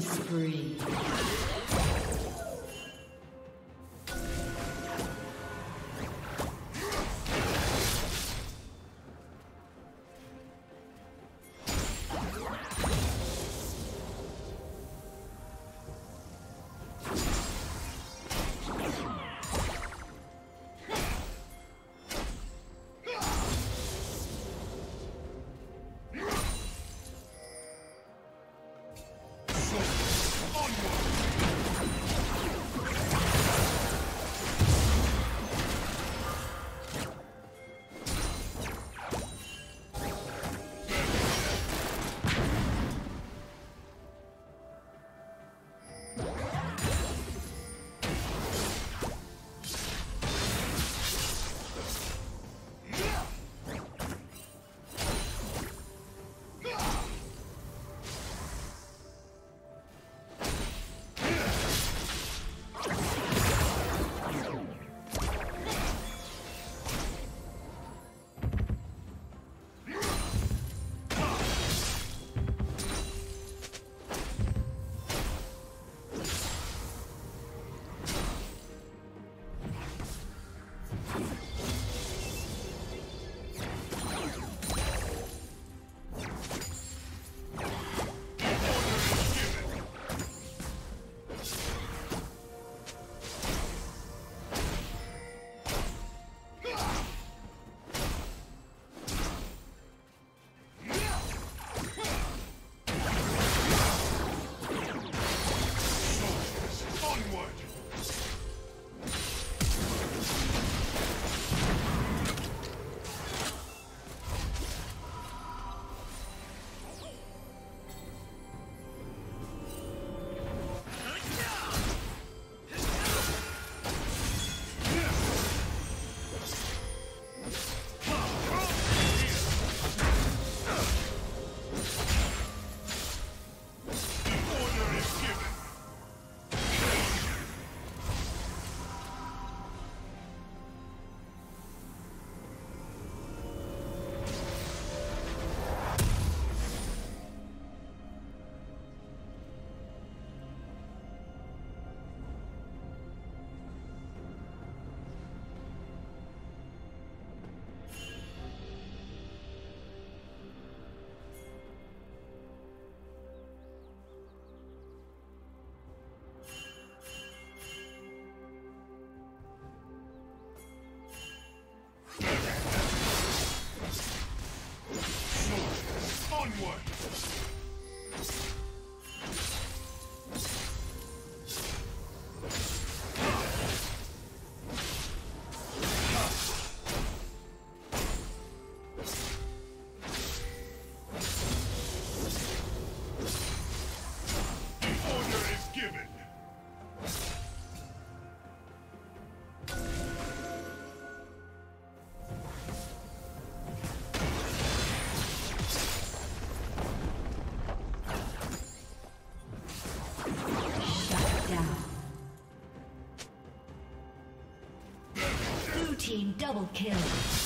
Killing spree. Sword. Double kill.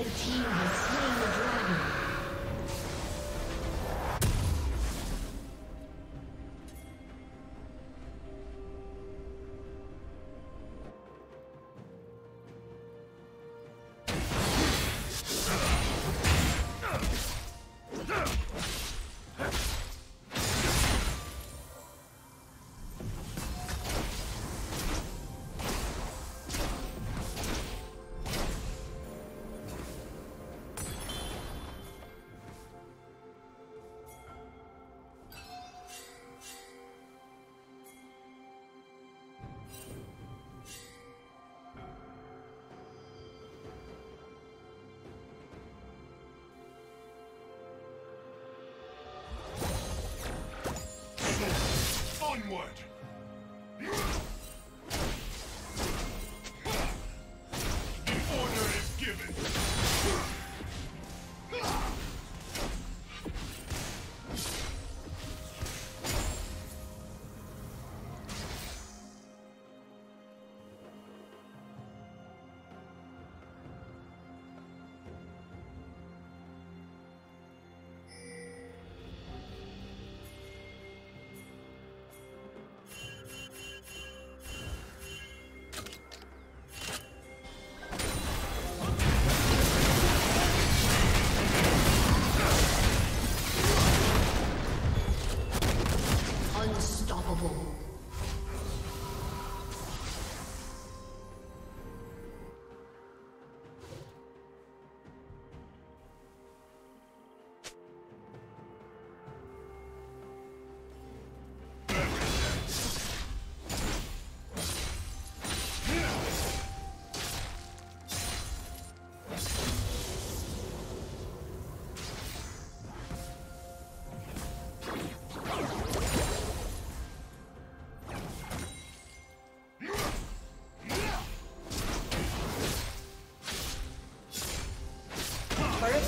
Red team Onward!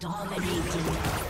Dominating.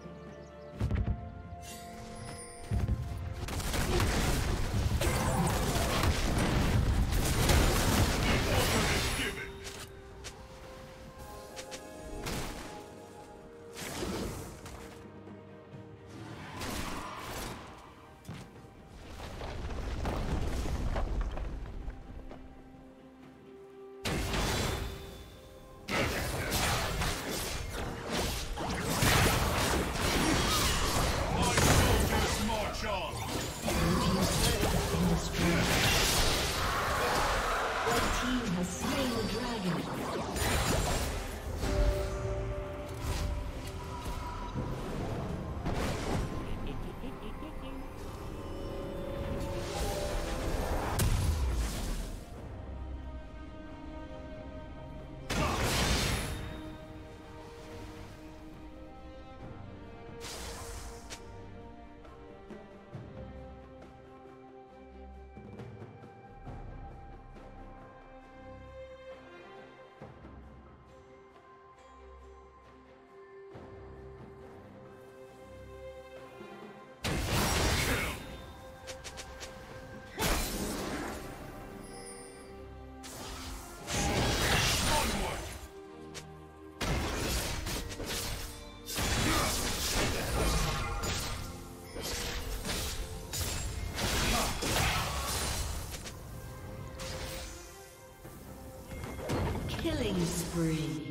Spree.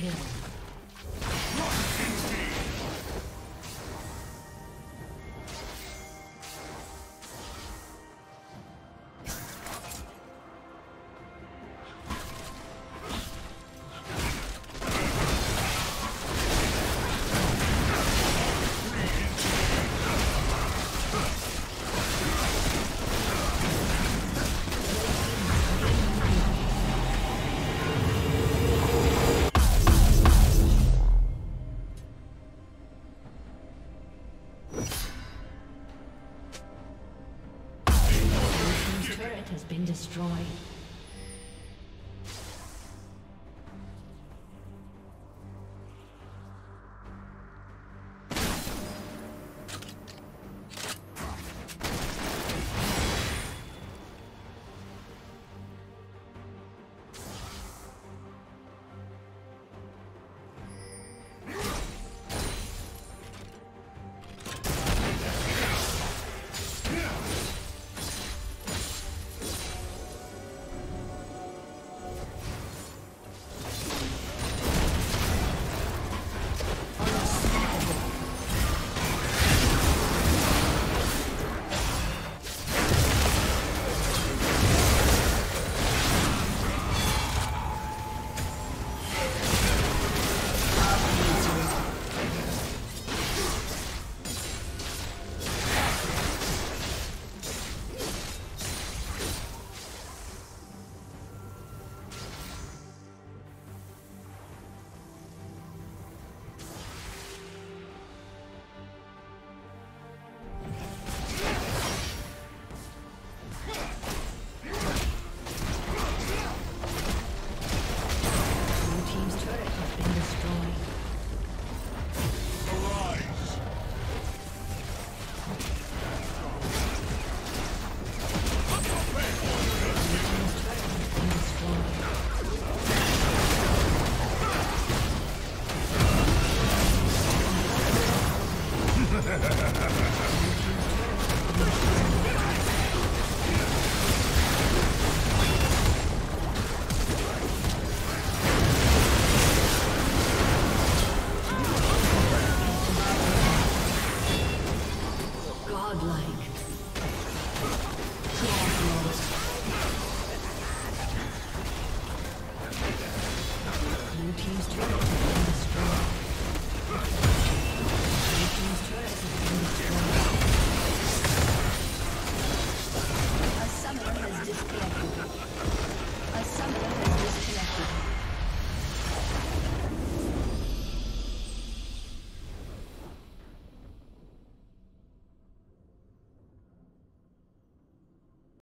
Kill. Destroyed.